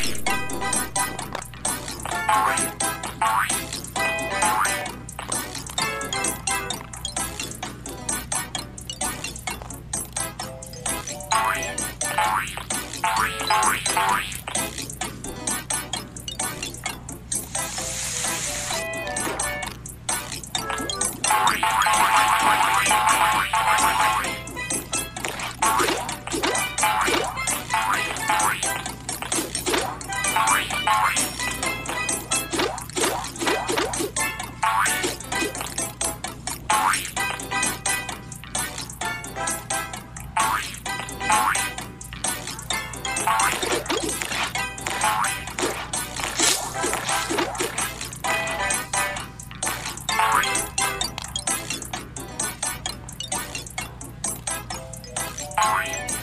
Bye. Bye.